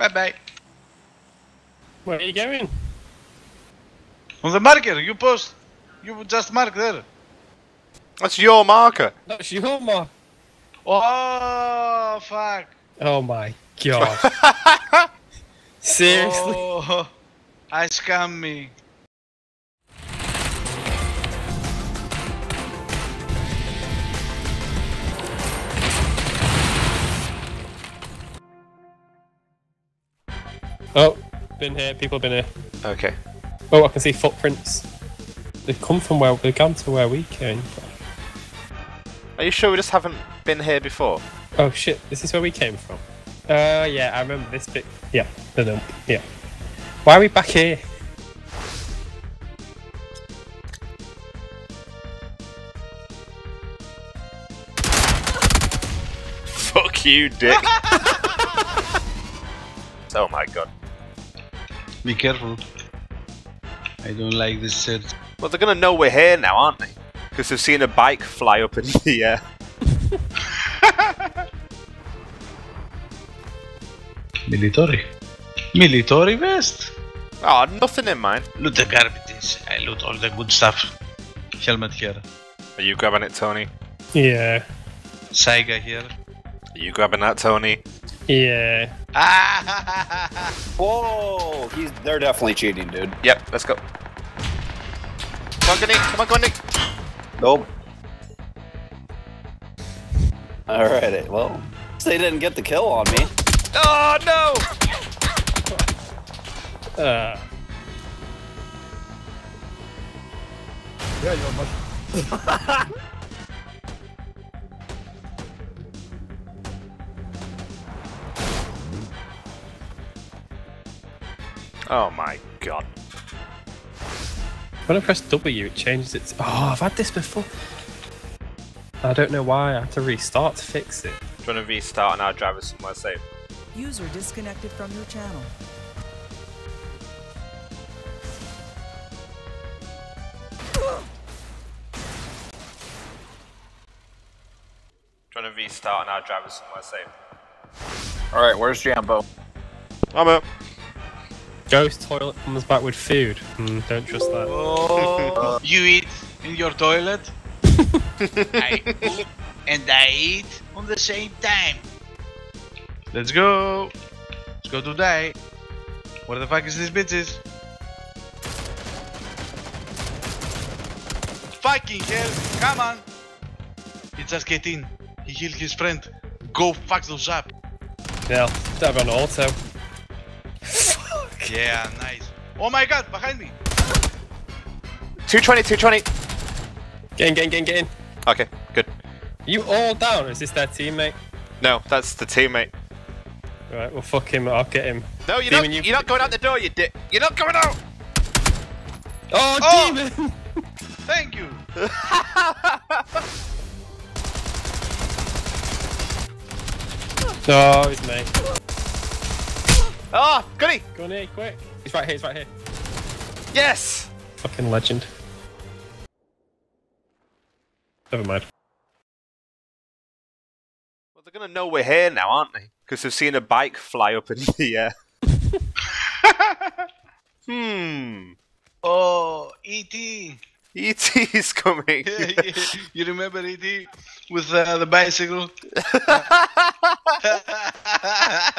Bye bye. Where are you going? On the marker, you post. You just mark there. That's your marker. That's your marker. Oh, fuck. Oh my god. Seriously? Oh, I scam me. Oh, been here. People have been here. Okay. Oh, I can see footprints. They've come from where they come to where we came from. Are you sure we just haven't been here before? Oh shit, this is where we came from. Uh, yeah, I remember this bit. Yeah, the dump. Yeah. Why are we back here? Fuck you, dick. oh my god. Be careful. I don't like this shirt. Well, they're gonna know we're here now, aren't they? Because they've seen a bike fly up in the air. Military. Military vest. Oh, nothing in mine. Loot the garbages. I loot all the good stuff. Helmet here. Are you grabbing it, Tony? Yeah. Saiga here. Are you grabbing that, Tony? Yeah. Ah! Whoa, he's they're definitely cheating, dude. Yep, let's go. Come on, Gunny. Come on, Gunny. Nope. All right, well, they didn't get the kill on me. Oh, no! Uh, Oh my god. when I press W, it changes its. Oh, I've had this before. I don't know why. I had to restart to fix it. Do you want to restart and I'll drive us somewhere safe? User disconnected from your channel. Do you want to restart and I'll drive us somewhere safe? All right, where's Jambo? I'm up. Ghost toilet comes back with food. Hmm, don't trust that. Oh, you eat in your toilet. I poop and I eat on the same time. Let's go. Let's go today. Where the fuck is this bitches? Fucking hell! Come on! He just get in. He healed his friend. Go fuck those up. Yeah, dab on auto. Yeah, nice. Oh my god, behind me! 220, 220. Get in, get in, get in, get in. Okay, good. You all down? Is this their teammate? No, that's the teammate. Right, well fuck him. I'll get him. No, you're Deamon, not. you- You're not going out the door, you dick. You're not going out. Oh, Oh! Deamon! Thank you! Oh, it's me. Ah, goody. Go on here, quick. He's right here. He's right here. Yes. Fucking legend. Never mind. Well, they're gonna know we're here now, aren't they? Because they've seen a bike fly up in the air. hmm. Oh, E.T. E.T.'s coming. you remember E.T. with uh, the bicycle?